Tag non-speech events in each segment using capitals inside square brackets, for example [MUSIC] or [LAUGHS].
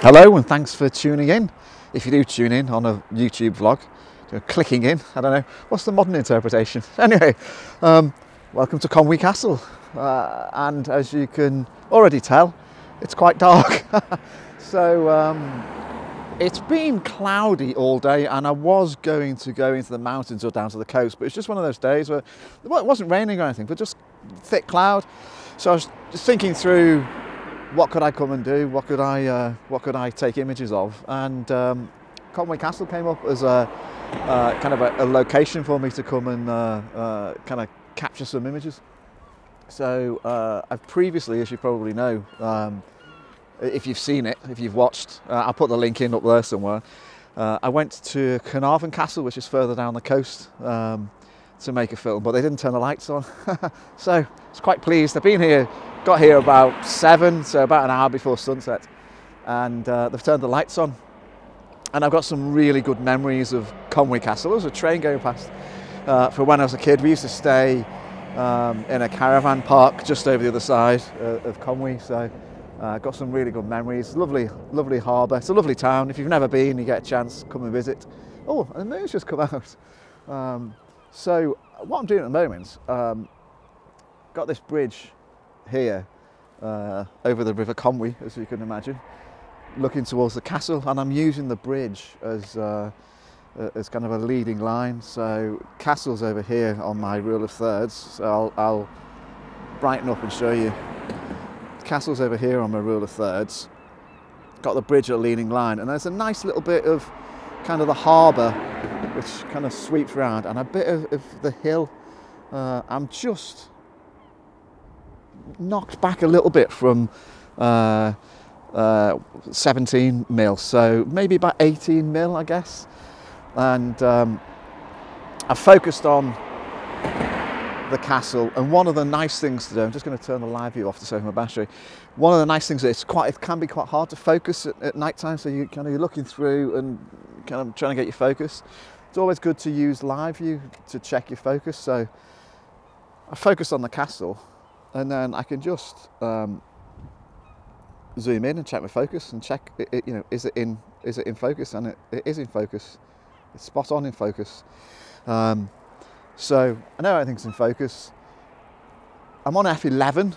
Hello and thanks for tuning in. If you do tune in on a YouTube vlog, you're clicking in, I don't know, what's the modern interpretation? [LAUGHS] Anyway, um, welcome to Conwy Castle. Uh, and as you can already tell, it's quite dark. [LAUGHS] so um, it's been cloudy all day and I was going to go into the mountains or down to the coast, but it's just one of those days where it wasn't raining or anything, but just thick cloud. So I was just thinking through what could I come and do? What could I uh, what could I take images of? And um, Conwy Castle came up as a uh, kind of a, a, location for me to come and uh, uh kind of capture some images. So uh, I've previously, as you probably know, um, if you've seen it, if you've watched, uh, I'll put the link in up there somewhere. I went to Carnarvon Castle, which is further down the coast. Um, to make a film, but they didn't turn the lights on. [LAUGHS] so I was quite pleased. I've been here Got here about seven, so about an hour before sunset, and uh, they've turned the lights on. And I've got some really good memories of Conwy Castle. There was a train going past uh, for when I was a kid. We used to stay um, in a caravan park just over the other side uh, of Conwy, so uh, got some really good memories. Lovely, lovely harbour. It's a lovely town. If you've never been, you get a chance, come and visit. Oh, and the moon's just come [LAUGHS] out. Um, so what I'm doing at the moment, um, got this bridge here uh, over the River Conwy, as you can imagine, looking towards the castle, and I'm using the bridge as uh, as kind of a leading line. So castle's over here on my rule of thirds. So I'll, I'll brighten up and show you. Castle's over here on my rule of thirds. Got the bridge at a leading line, and there's a nice little bit of kind of the harbour, which kind of sweeps around, and a bit of, of the hill. Uh, I'm just knocked back a little bit from uh, uh, 17 mil, so maybe about 18 mil, I guess. And um, I focused on the castle, and one of the nice things to do, I'm just going to turn the live view off to save my battery. One of the nice things is it's quite, it can be quite hard to focus at, at night time, so you kind of you're looking through and kind of trying to get your focus. It's always good to use live view to check your focus. So I focused on the castle and then I can just um, zoom in and check my focus and check it, it, you know is it in is it in focus? And it, it is in focus. It's spot on in focus. Um, so I know everything's in focus. I'm on f11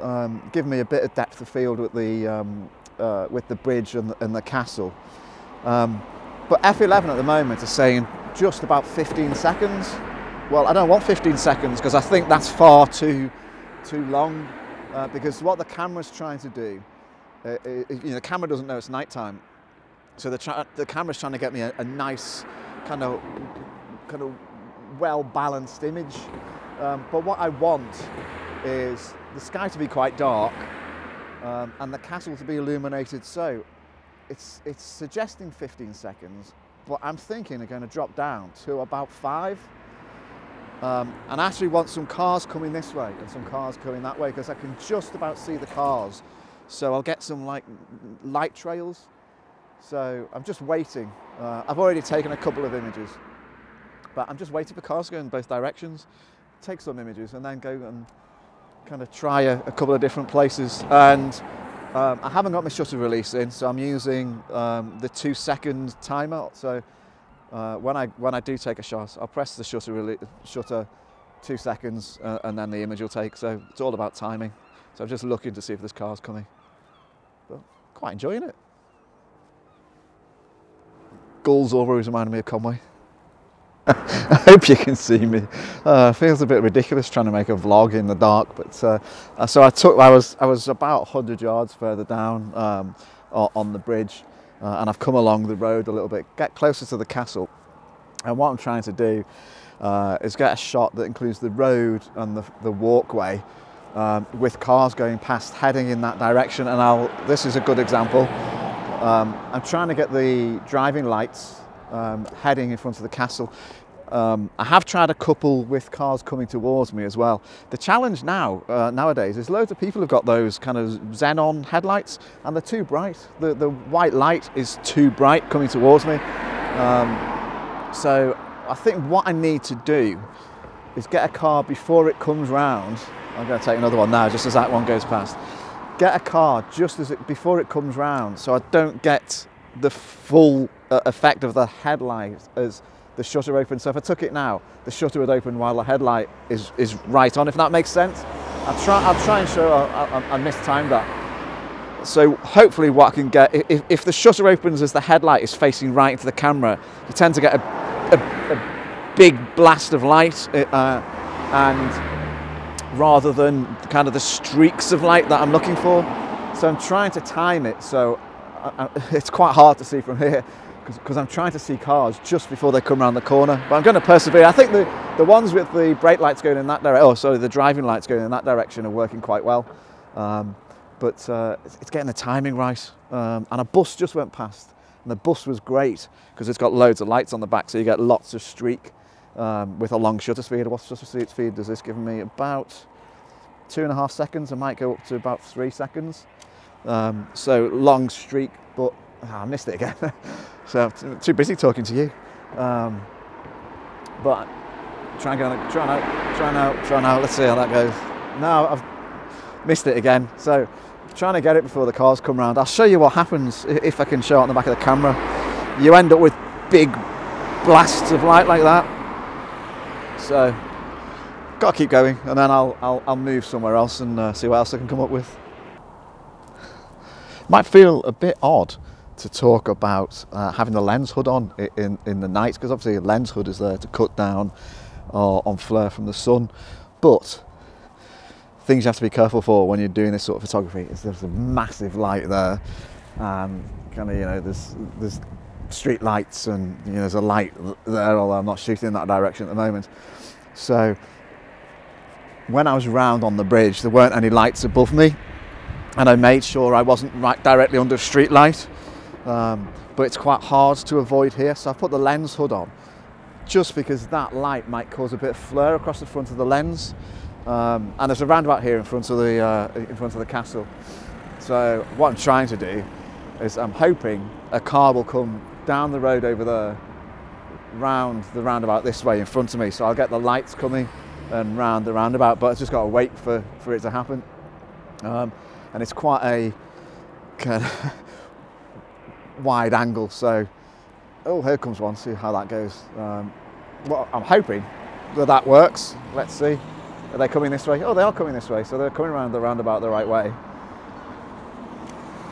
um, giving me a bit of depth of field with the um, uh, with the bridge and the, and the castle. Um, but f11 at the moment is saying just about 15 seconds. Well I don't want 15 seconds because I think that's far too too long uh, because what the camera's trying to do, uh, uh you know, the camera doesn't know it's nighttime, so the, the camera's trying to get me a, a, nice kind of kind of well balanced image. Um, but what I want is the sky to be quite dark um, and the castle to be illuminated. So it's it's suggesting 15 seconds, but I'm thinking they're going to drop down to about five. Um, and I actually want some cars coming this way and some cars coming that way because I can just about see the cars. So I'll get some like light trails. So I'm just waiting. Uh, I've already taken a couple of images, but I'm just waiting for cars to go in both directions, take some images and then go and kind of try a, a couple of different places. And um, I haven't got my shutter release in, so I'm using um, the two second timer. So uh, when I when I do take a shot, I'll press the shutter really, shutter two seconds, uh, and then the image will take. So it's all about timing. So I'm just looking to see if this car's coming. But quite enjoying it. Gulls always reminding me of Conway. [LAUGHS] I hope you can see me. Uh, feels a bit ridiculous trying to make a vlog in the dark, but uh, uh so I took. I was I was about 100 yards further down um, on the bridge, uh, and I've come along the road a little bit, get closer to the castle. And what I'm trying to do uh, is get a shot that includes the road and the, the walkway um, with cars going past heading in that direction. And I'll, this is a good example. Um, I'm trying to get the driving lights um, heading in front of the castle um, I have tried a couple with cars coming towards me as well. The challenge now, uh, nowadays, is loads of people have got those kind of xenon headlights and they're too bright. The, the white light is too bright coming towards me. Um, so I think what I need to do is get a car before it comes round. I'm going to take another one now, just as that one goes past. get a car just as it before it comes round, so I don't get the full uh, effect of the headlight as the shutter open. So if I took it now, the shutter would open while the headlight is, is right on, if that makes sense. I'll try, I'll try and show I, I, I mistimed that. So hopefully what I can get, if, if the shutter opens as the headlight is facing right into the camera, you tend to get a, a, a big blast of light uh, and rather than kind of the streaks of light that I'm looking for. So I'm trying to time it so I, [LAUGHS] it's quite hard to see from here because I'm trying to see cars just before they come around the corner. But I'm going to persevere. I think the, the ones with the brake lights going in that direction, oh, sorry, the driving lights going in that direction are working quite well. Um, but uh, it's, it's, getting the timing right. Um, and a bus just went past. And the bus was great because it's got loads of lights on the back, so you get lots of streak um, with a long shutter speed. What shutter speed does this give me? About two and a half seconds. I might go up to about three seconds. Um, so long streak, but oh, I missed it again. [LAUGHS] so too busy talking to you. Um, but try and go, try out, try out, try out. Let's see how that goes. No, I've missed it again. So trying to get it before the cars come round. I'll show you what happens if I can show it on the back of the camera. You end up with big blasts of light like that. So got to keep going, and then I'll I'll, I'll move somewhere else and uh, see what else I can come up with. Might feel a bit odd to talk about uh, having the lens hood on in, in the night because obviously a lens hood is there to cut down uh, on flare from the sun. But things you have to be careful for when you're doing this sort of photography is there's a massive light there. And kind of you know there's there's street lights and you know there's a light there although I'm not shooting in that direction at the moment. So when I was round on the bridge there weren't any lights above me and I made sure I wasn't right directly under a street light um, but it's quite hard to avoid here so I've put the lens hood on just because that light might cause a bit of flare across the front of the lens. Um, and there's a roundabout here in front of the uh, in front of the castle. So what I'm trying to do is I'm hoping a car will come down the road over there round the roundabout this way in front of me so I'll get the lights coming and round the roundabout but I've just got to wait for, for it to happen. Um, and it's quite a kind of [LAUGHS] wide angle. So, oh, here comes one. See how that goes. Um, well, I'm hoping that that works. Let's see. Are they coming this way? Oh, they are coming this way. So they're coming around the roundabout the right way.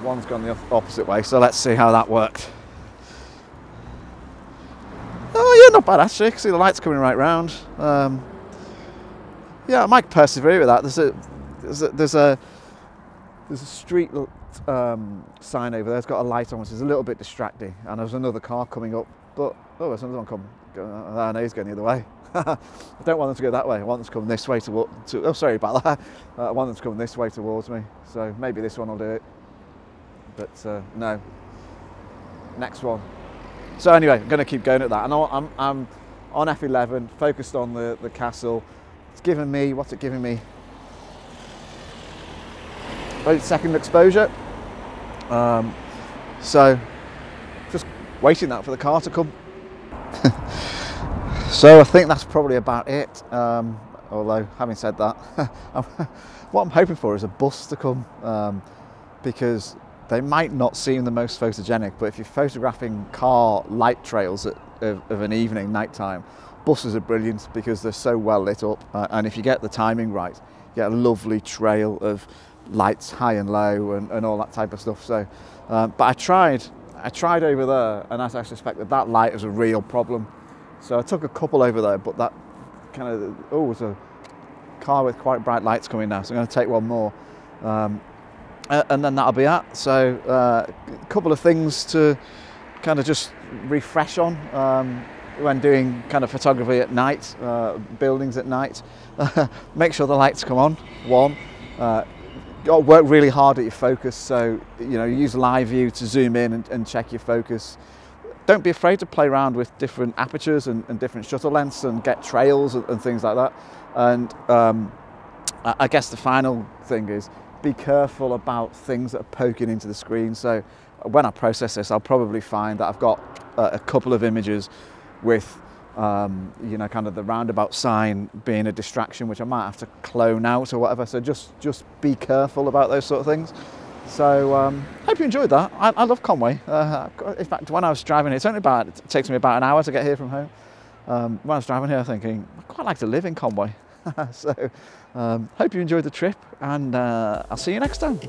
One's gone the opposite way. So let's see how that worked. Oh yeah, not bad actually. See the lights coming right round. Um, yeah, I might persevere with that. There's a there's a, there's a there's a street um, sign over there. It's got a light on, which is a little bit distracting. And there's another car coming up, but oh, there's another one coming. Oh, no, he's going the other way. [LAUGHS] I don't want them to go that way. I want them to come this way to, to oh, sorry about that. [LAUGHS] Uh, I want them to come this way towards me. So maybe this one will do it. But uh, no. Next one. So anyway, I'm going to keep going at that. And I'm, I'm on F11, focused on the, the castle. It's given me, what's it giving me? Second exposure. Um, so just waiting that for the car to come. [LAUGHS] so I think that's probably about it. Um, although having said that, [LAUGHS] [LAUGHS] what I'm hoping for is a bus to come um, because they might not seem the most photogenic, but if you're photographing car light trails at, of, of, an evening, nighttime, buses are brilliant because they're so well lit up. Uh, and if you get the timing right, you get a lovely trail of lights high and low and, and all that type of stuff. So, um, but I tried, I tried over there, and as I suspect that that light was a real problem. So I took a couple over there, but that kind of oh, was a car with quite bright lights coming now. So I'm going to take one more, um, and then that'll be it. So uh, a couple of things to kind of just refresh on. Um, when doing kind of photography at night, uh, buildings at night, [LAUGHS] make sure the lights come on, one. Uh, got to work really hard at your focus. So, you know, use live view to zoom in and, and check your focus. Don't be afraid to play around with different apertures and, and different shutter lengths and get trails and, and things like that. And um, I guess the final thing is be careful about things that are poking into the screen. So when I process this, I'll probably find that I've got a couple of images with um, you know, kind of the roundabout sign being a distraction, which I might have to clone out or whatever. So just just be careful about those sort of things. So um, hope you enjoyed that. I, I love Conway. Uh, in fact, when I was driving, it's only about it takes me about an hour to get here from home. Um, when I was driving here, thinking I quite like to live in Conway. [LAUGHS] so um, hope you enjoyed the trip, and uh, I'll see you next time.